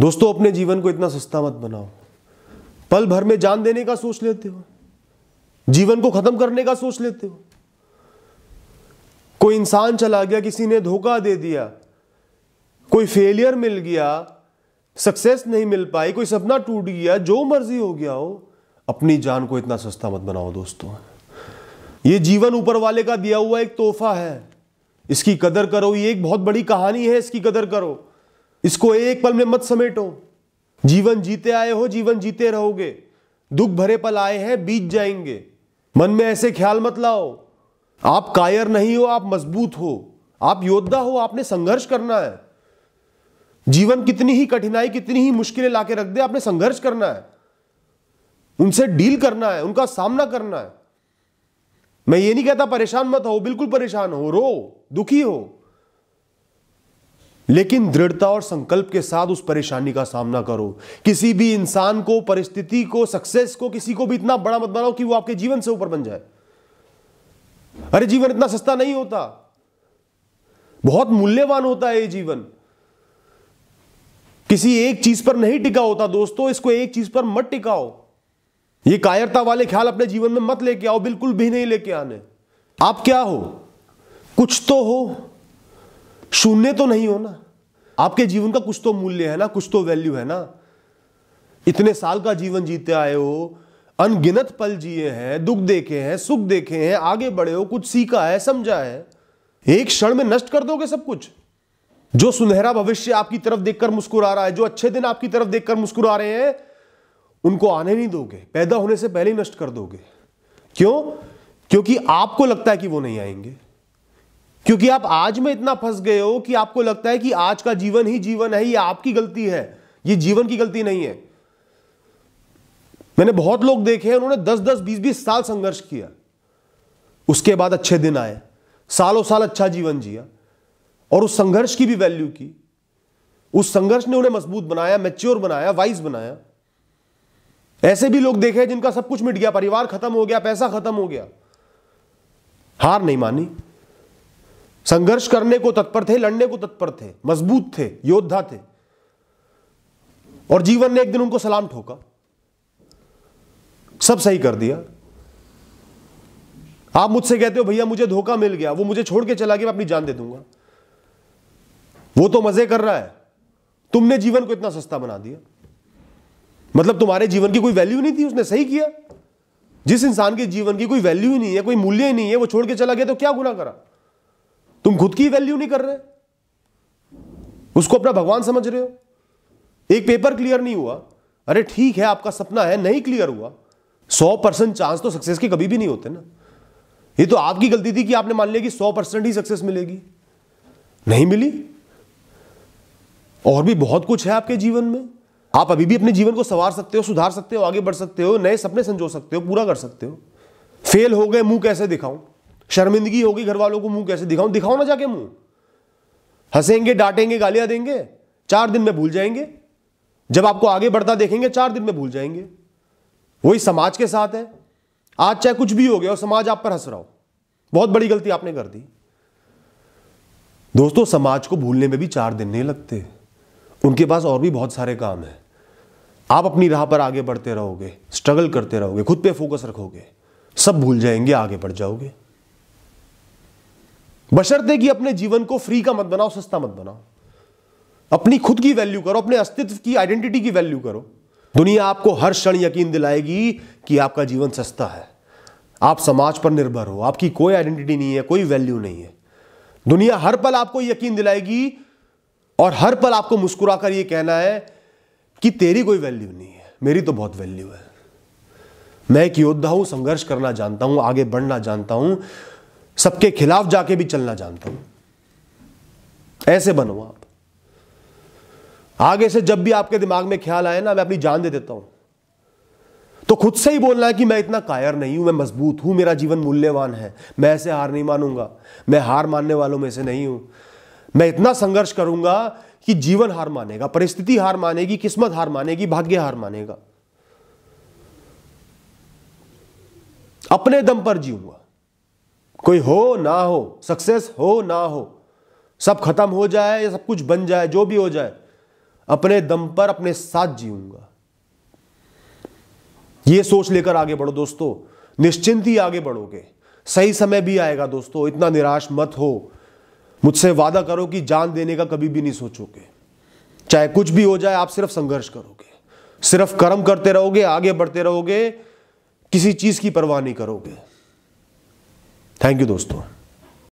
दोस्तों, अपने जीवन को इतना सस्ता मत बनाओ। पल भर में जान देने का सोच लेते हो। जीवन को खत्म करने का सोच लेते हो। कोई इंसान चला गया, किसी ने धोखा दे दिया, कोई फेलियर मिल गया सक्सेस नहीं मिल पाई, कोई सपना टूट गया, जो मर्ज़ी हो गया हो, अपनी जान को इतना सस्ता मत बनाओ दोस्तों। ये जीवन ऊपर वाले का दिया हुआ एक तोहफा है। इसकी कदर करो, ये एक बहुत बड़ी कहानी है, इसकी कदर करो। इसको एक पल में मत समेटो। जीवन जीते आए हो, जीवन जीते रहोगे। दुख भरे पल आए हैं, बीत जाएँगे। मन में ऐसे ख्याल मत लाओ। आप कायर नहीं हो, आप मज़बूत हो। आप योद्धा हो, आपने संघर्ष करना है। जीवन कितनी ही कठिनाई, कितनी ही मुश्किलें लाके रख दे, आपने संघर्ष करना है। उनसे डील करना है, उनका सामना करना है। मैं ये नहीं कहता परेशान मत हो, बिल्कुल परेशान हो, रो, दुखी हो। लेकिन दृढ़ता और संकल्प के साथ उस परेशानी का सामना करो। किसी भी इंसान को, परिस्थिति को सक्सेस को, किसी को भी इतना बड़ा मत बनाओ कि वो आपके जीवन से ऊपर बन जाए। अरे जीवन इतना सस्ता नहीं होता। बहुत मूल्यवान होता है ये जीवन। किसी एक चीज़ पर नहीं टिका होता दोस्तों, इसको एक चीज़ पर मत टिकाओ। ये कायरता वाले ख्याल अपने जीवन में मत लेके आओ, बिल्कुल भी नहीं लेके आने। आप क्या हो? कुछ तो हो। शून्य तो नहीं हो ना। आपके जीवन का कुछ तो मूल्य है ना, कुछ तो वैल्यू है ना। इतने साल का जीवन जीते आए हो, अनगिनत पल जिए हैं, दुख देखे हैं, सुख देखे हैं, आगे बढ़े हो, कुछ सीखा है, समझा है। एक क्षण में नष्ट कर दोगे सब कुछ। जो सुनहरा भविष्य आपकी तरफ़ देखकर मुस्कुरा रहा है, जो अच्छे दिन आपकी तरफ़ देखकर मुस्कुरा रहे हैं, उनको आने नहीं दोगे, पैदा होने से पहले ही नष्ट कर दोगे। क्यों? क्योंकि आपको लगता है कि वो नहीं आएँगे। क्योंकि आप आज में इतना फंस गए हो कि आपको लगता है कि आज का जीवन ही जीवन है, ये आपकी गलती है। ये जीवन की गलती नहीं है। मैंने बहुत लोग देखे हैं, उन्होंने 10 10 20 20 साल संघर्ष किया। उसके बाद अच्छे दिन आए, सालों साल अच्छा जीवन जिया, और उस संघर्ष की भी वैल्यू की। उस संघर्ष ने उन्हें मज़बूत बनाया मैच्योर बनाया वाइज बनाया। ऐसे भी लोग देखे जिनका सब कुछ मिट गया, परिवार खत्म हो गया, पैसा खत्म हो गया। हार नहीं मानी। संघर्ष करने को तत्पर थे, लड़ने को तत्पर थे, मज़बूत थे, योद्धा थे। और जीवन ने एक दिन उनको सलाम ठोका। सब सही कर दिया। आप मुझसे कहते हो, भैया, मुझे धोखा मिल गया, वो मुझे छोड़ के चला गया, मैं अपनी जान दे दूँगा। वो तो मज़े कर रहा है। तुमने जीवन को इतना सस्ता बना दिया। मतलब तुम्हारे जीवन की कोई वैल्यू नहीं थी, उसने सही किया। जिस इंसान के जीवन की कोई वैल्यू ही नहीं है, कोई मूल्य ही नहीं है, वो छोड़ के चला गया तो क्या गुना करा? तुम खुद की वैल्यू नहीं कर रहे। उसको अपना भगवान समझ रहे हो। एक पेपर क्लियर नहीं हुआ। अरे ठीक है, आपका सपना है, नहीं क्लियर हुआ। सौ परसेंट चांस तो सक्सेस के कभी भी नहीं होते ना। ये तो आपकी गलती थी कि आपने मान लिया कि सौ परसेंट ही सक्सेस मिलेगी। नहीं मिली। और भी बहुत कुछ है आपके जीवन में। आप अभी भी अपने जीवन को संवार सकते हो, सुधार सकते हो, आगे बढ़ सकते हो, नए सपने संजो सकते हो, पूरा कर सकते हो। फेल हो गए, मुँह कैसे दिखाऊँ? शर्मिंदगी होगी घर वालों को मुँह कैसे दिखाऊँ? दिखाओ ना जाके मुँह। हंसेंगे, डांटेंगे, गालियाँ देंगे, चार दिन में भूल जाएँगे। जब आपको आगे बढ़ता देखेंगे, चार दिन में भूल जाएँगे। वही समाज के साथ है। आज चाहे कुछ भी हो गया और समाज आप पर हंस रहा हो। बहुत बड़ी गलती आपने कर दी। दोस्तों, समाज को भूलने में भी चार दिन नहीं लगते। उनके पास और भी बहुत सारे काम है। आप अपनी राह पर आगे बढ़ते रहोगे स्ट्रगल करते रहोगे, खुद पे फोकस रखोगे। सब भूल जाएँगे, आगे बढ़ जाओगे। बशर्ते कि अपने जीवन को फ्री का मत बनाओ, सस्ता मत बनाओ। अपनी खुद की वैल्यू करो, अपने अस्तित्व की आइडेंटिटी की वैल्यू करो। दुनिया आपको हर क्षण यकीन दिलाएगी कि आपका जीवन सस्ता है। आप समाज पर निर्भर हो, आपकी कोई आइडेंटिटी नहीं है, कोई वैल्यू नहीं है। दुनिया हर पल आपको यकीन दिलाएगी और हर पल आपको मुस्कुराकर यह कहना है कि तेरी कोई वैल्यू नहीं है, मेरी तो बहुत वैल्यू है। मैं एक योद्धा हूँ, संघर्ष करना जानता हूँ, आगे बढ़ना जानता हूँ सबके खिलाफ जाके भी चलना जानता हूँ। ऐसे बनो आप। आगे से जब भी आपके दिमाग में ख्याल आए ना, मैं अपनी जान दे देता हूँ। तो खुद से ही बोलना है कि मैं इतना कायर नहीं हूँ, मैं मज़बूत हूँ, मेरा जीवन मूल्यवान है, मैं ऐसे हार नहीं मानूँगा, मैं हार मानने वालों में से नहीं हूँ। मैं इतना संघर्ष करूँगा कि जीवन हार मानेगा, परिस्थिति हार मानेगी, किस्मत हार मानेगी, भाग्य हार मानेगा। अपने दम पर जीऊँगा। कोई हो ना हो सक्सेस हो ना हो, सब खत्म हो जाए या सब कुछ बन जाए, जो भी हो जाए, अपने दम पर अपने साथ जीऊँगा। यह सोच लेकर आगे बढ़ो दोस्तों, निश्चिंत ही आगे बढ़ोगे। सही समय भी आएगा दोस्तों, इतना निराश मत हो। मुझसे वादा करो कि जान देने का कभी भी नहीं सोचोगे। चाहे कुछ भी हो जाए, आप सिर्फ़ संघर्ष करोगे। सिर्फ़ कर्म करते रहोगे, आगे बढ़ते रहोगे, किसी चीज़ की परवाह नहीं करोगे। थैंक यू दोस्तों।